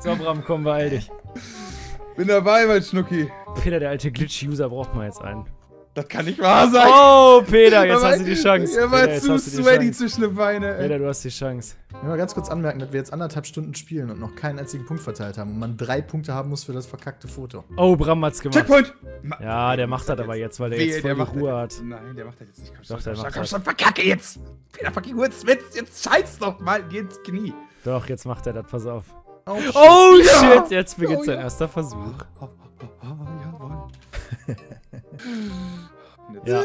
So, Bram, komm, beeil dich. Bin dabei, mein Schnucki. Peter, der alte Glitch-User, braucht man jetzt einen. Das kann nicht wahr sein. Oh, Peter, jetzt hast du die Chance. Er war zu sweaty zwischen den Beinen, ey. Peter, du hast die Chance. Ich will mal ganz kurz anmerken, dass wir jetzt anderthalb Stunden spielen und noch keinen einzigen Punkt verteilt haben und man drei Punkte haben muss für das verkackte Foto. Oh, Bram hat's gemacht. Checkpoint! Ma Ja, der macht das aber jetzt, weil der Wehe, jetzt voll der die macht Ruhe hat. Nein, der macht das jetzt nicht. Komm Doch, schon, der komm macht schon, komm das. schon, verkacke jetzt! Peter fucking Woods, jetzt, jetzt scheiß doch mal, geh ins Knie. Doch, jetzt macht er das, pass auf. Oh, shit. Oh, Ja. shit, jetzt beginnt Oh, sein ja. erster Versuch. Oh, oh, oh, oh, jawohl. Ja.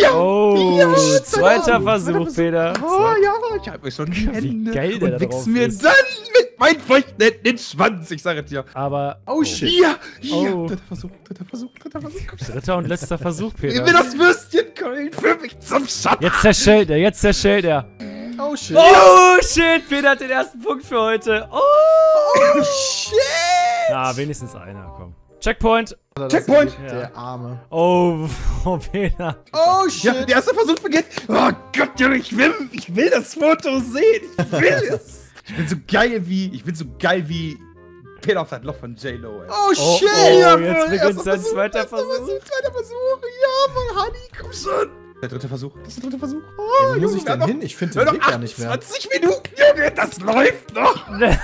Ja! Oh, Ja, zweiter Versuch. Peter. Oh ja, ich hab mir schon die Wie Hände geil der und da drauf mir ist. dann mit meinem Feuchten den Schwanz, ich sag es dir. Aber, Oh, shit. Ja, ja, Oh. dritter Versuch, dritter Versuch, dritter Versuch, dritter und letzter Versuch, Ich will Peter. das Würstchen Köln für mich zum Schatten. Jetzt zerschellt er, jetzt zerschellt er. Oh, shit. Oh, shit, Peter hat den ersten Punkt für heute. Oh. shit! Ja, wenigstens einer, komm. Checkpoint. Das Checkpoint. erlebt Der Arme. Oh, oh, Peter. Oh, Ja, der erste Versuch beginnt. Oh Gott, Junge, ich will, ich will das Foto sehen. Ich will es. Ich bin so geil wie, ich bin so geil wie Peter auf das Loch von J-Lo, ey. Oh, Oh, shit. oh, Jawohl, jetzt beginnt sein Versuch, zweiter erster Versuch. Zweiter Versuch, ja, Mann, Honey, komm schon. Der dritte Versuch, das ist der dritte Versuch. Oh, Wo muss ich denn noch- hin? Ich finde den Weg gar nicht mehr. 28 Minuten, Junge, das läuft noch.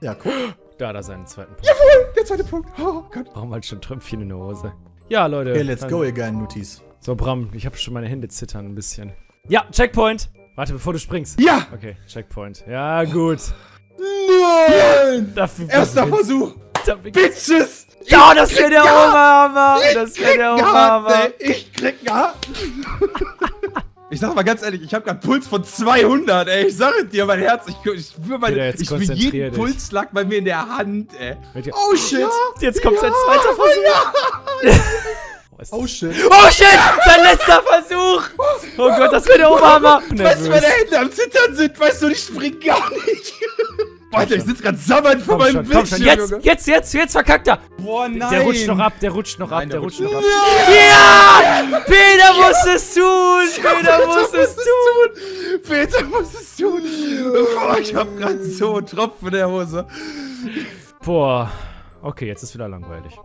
Ja, guck. Da hat er seinen zweiten Punkt. Jawohl, der zweite Punkt. Oh Gott. Warum halt schon Tröpfchen in der Hose? Ja, Leute. Okay, let's dann- go, ihr geilen Nutis. So, Bram, ich habe schon meine Hände zittern ein bisschen. Ja, Checkpoint. Warte, bevor du springst. Ja, Okay, Checkpoint. Ja, gut. nein. Dafür Erster Versuch. Bitches. Ja, das wäre der Ja. Oberhammer. Das wäre der Oberhammer. Ich krieg einen. Ich sag mal ganz ehrlich, ich habe gerade Puls von 200, ey. Ich sage dir, mein Herz, ich, ich spüre meine, Peter, jetzt ich konzentrier jeden dich. Pulsschlag bei mir in der Hand, ey. Oh, shit. Jetzt kommt sein Ja, zweiter Versuch. Oh, ist Oh, shit. Oh shit! Sein letzter Versuch! Oh Gott, das wäre der Oberhammer! Weißt du, meine Hände am Zittern sind, weißt du, ich spring gar nicht. Alter, ich sitze gerade sabbernd vor meinem schon. Bildschirm, Jetzt, Junge. jetzt, jetzt, jetzt verkackt er! Boah, nein. Der rutscht noch ab, der rutscht noch ab, Nein, der der rutscht noch ab. noch Ja! Peter muss es tun! Peter muss es tun! Peter muss es tun. Boah, ich hab grad so einen Tropfen in der Hose. Boah. Okay, jetzt ist wieder langweilig.